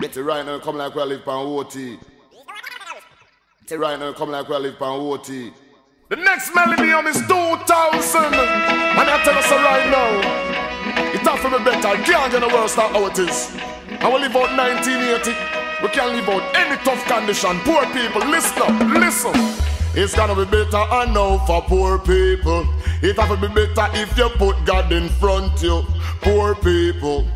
Get it right now, come like we live on OT. Get it right now, come like we live on OT. The next millennium is 2000. And I tell us right now, it have to be better. Can't get the worse than how it is. I will live out 1980. We can't live out any tough condition. Poor people, listen up, listen. It's gonna be better, I know, for poor people. It have to be better if you put God in front you. Poor people.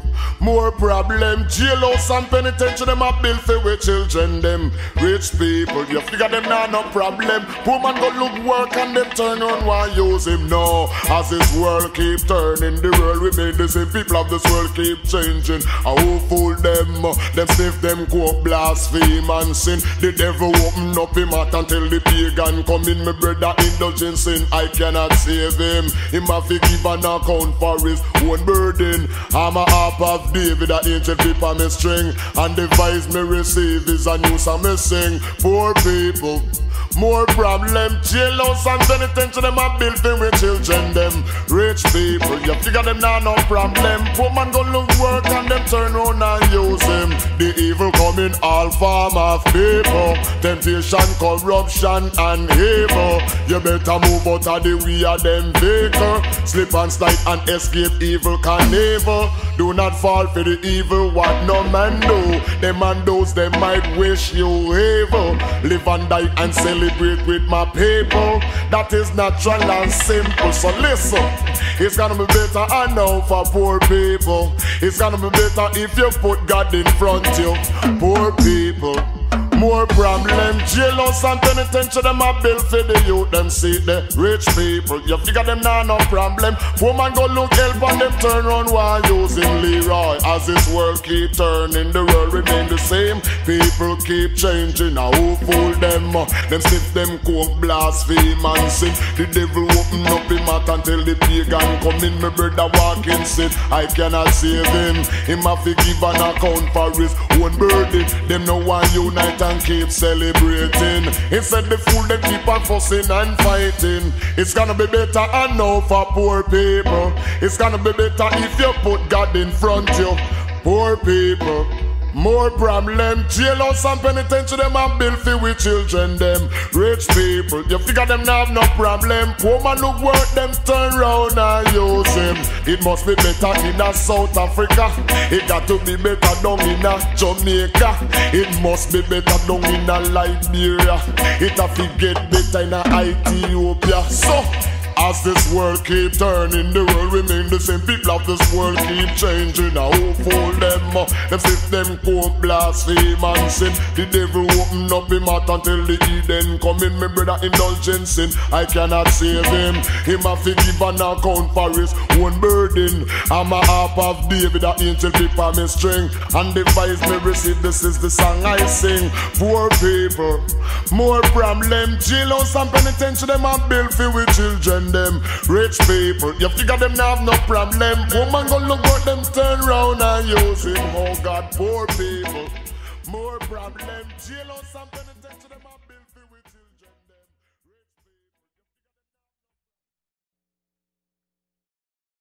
More problem, jailhouse and penitentiary them a bill for we children them. Rich people, you figure them now no problem. Poor man go look work and them turn on why use him now. As this world keep turning, the world remain the same. People of this world keep changing. I who fool them? Them sniff them quote blaspheme and sin. The devil open up him heart until the pagan come in. My brother indulging sin, I cannot save him. Him have to give an account for his own burden. I'm a harp of David, a ancient on me string. And the voice me receive is a new I'm missing Poor people. More problem, jailhouse and penitentiary them a building with children them. Rich people, you figure them now no problem. Poor man go look work and them turn around and use him. The evil coming all form of people. Temptation, corruption and evil. You better move out of the way of them vehicle. Slip and slide and escape evil carnival. Do not fall for the evil what no man do. Them and those they might wish you evil. Live and die and celebrate with my people. That is natural and simple. So listen, it's gonna be better I know for poor people. It's gonna be better if you put God in front you. Poor people. More problem, jailhouse and penitentiary them a bill for the youth. Them see the rich people. You figure them now no problem. Woman go look help and them turn around while using Leroy. As this world keep turning, the world remain the same. People keep changing. Now who fool them? Them uh, sniff them coke blaspheme and sin. The devil open up him mouth until the pagan come in. My brother walking sin. I cannot save him. Him have to give an account for his own burden. Them no one unite and keep celebrating. Instead, the fool they keep on fussing and fighting. It's gonna be better, I know, for poor people. It's gonna be better if you put God in front you. Poor people. More problem, jailhouse and penitentiary them bill for with children them. Rich people, you figure them now have no problem. Poor man look work them turn round and use him. It must be better in a South Africa. It got to be better down in a Jamaica. It must be better down in a Liberia. It have to get better in a Ethiopia. So. As this world keep turning, the world remain the same. People of this world keep changing. I who fool them? Uh, them if them quote blaspheme and sin. The devil open up him mouth until the Eden come in. My brother indulgence sin. I cannot save him. Him have to give an account for his own burden. I'm a harp of David, a angel people me string. And the voice me receive, this is the song I sing. Poor people, more problem. Jailhouse and penitentiary, them a build for with children rich people. You figure them now have no problem. Woman go look what them turn round and use him. Oh God, poor people. More problem. Jail or something. Them